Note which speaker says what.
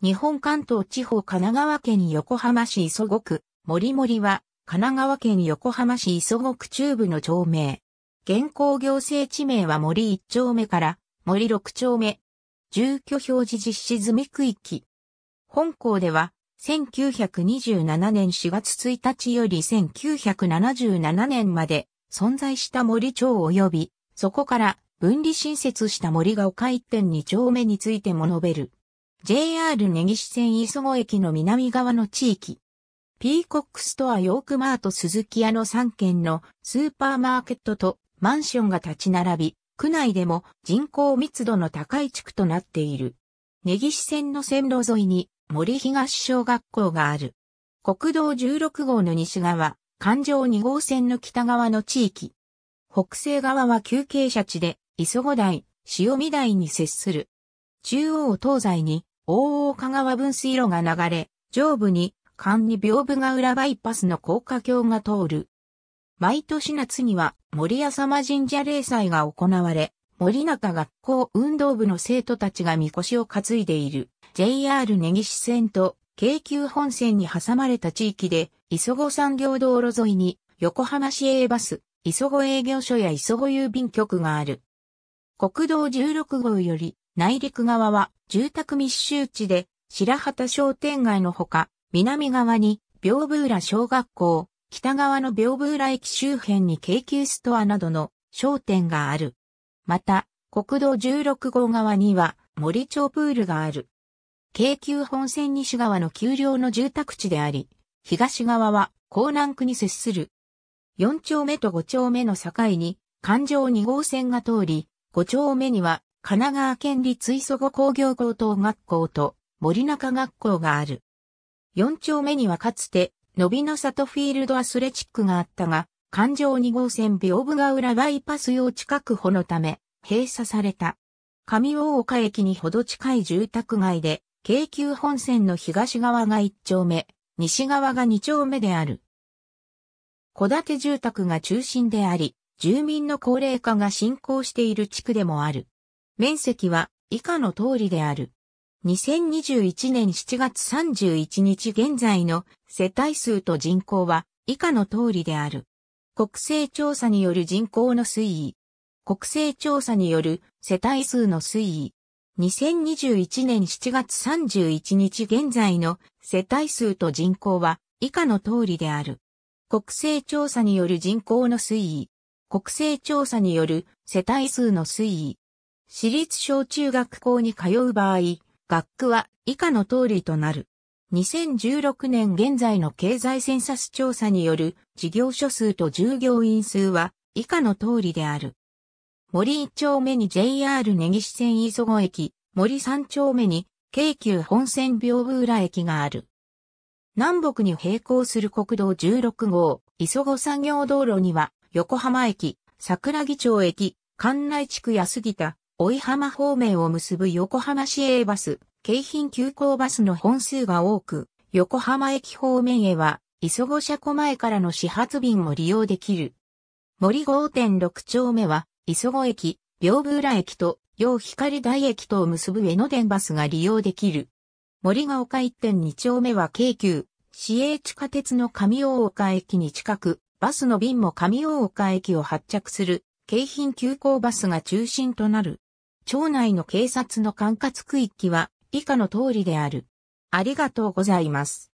Speaker 1: 日本関東地方神奈川県横浜市磯子区、森森は、神奈川県横浜市磯子区中部の町名。現行行政地名は森一丁目から森六丁目。住居表示実施済み区域。本校では、1927年4月1日より1977年まで存在した森町及び、そこから分離新設した森が丘一点二丁目についても述べる。JR 根岸線磯子駅の南側の地域。ピーコックストアヨークマート鈴木屋の3軒のスーパーマーケットとマンションが立ち並び、区内でも人口密度の高い地区となっている。根岸線の線路沿いに森東小学校がある。国道16号の西側、環状2号線の北側の地域。北西側は休憩車地で、磯子台、塩見台に接する。中央東西に大岡川分水路が流れ、上部に間に屏風ヶ浦バイパスの高架橋が通る。毎年夏には森屋様神社霊祭が行われ、森中学校運動部の生徒たちがみこしを担いでいる JR 根岸線と京急本線に挟まれた地域で、磯子産業道路沿いに横浜市営バス、磯子営業所や磯子郵便局がある。国道16号より内陸側は住宅密集地で白旗商店街のほか、南側に屏風浦小学校、北側の屏風浦駅周辺に京急ストアなどの商店がある。また、国道16号側には森町プールがある。京急本線西側の丘陵の住宅地であり、東側は江南区に接する。4丁目と5丁目の境に環状2号線が通り、5丁目には神奈川県立磯子工業高等学校と森中学校がある。4丁目にはかつて、のびの里フィールドアスレチックがあったが、環状2号線屏風ヶ浦バイパス用地確保のため、閉鎖された。上大岡駅にほど近い住宅街で、京急本線の東側が1丁目、西側が2丁目である。戸建て住宅が中心であり、住民の高齢化が進行している地区でもある。面積は以下の通りである。2021年7月31日現在の世帯数と人口は以下の通りである。国勢調査による人口の推移。国勢調査による世帯数の推移。2021年7月31日現在の世帯数と人口は以下の通りである。国勢調査による人口の推移。国勢調査による世帯数の推移。私立小中学校に通う場合、学区は以下の通りとなる。2016年現在の経済センサス調査による事業所数と従業員数は以下の通りである。森一丁目に JR 根岸線磯子駅、森三丁目に京急本線屏風浦駅がある。南北に並行する国道16号、磯子産業道路には、横浜駅、桜木町駅、関内地区安北、追浜方面を結ぶ横浜市営バス、京浜急行バスの本数が多く、横浜駅方面へは、磯子車庫前からの始発便も利用できる。森5.6丁目は、磯子駅、屏風浦駅と、陽光台駅とを結ぶ江ノ電バスが利用できる。森が丘1.2丁目は京急、市営地下鉄の上大岡駅に近く、バスの便も上大岡駅を発着する、京浜急行バスが中心となる。町内の警察の管轄区域は以下の通りである。ありがとうございます。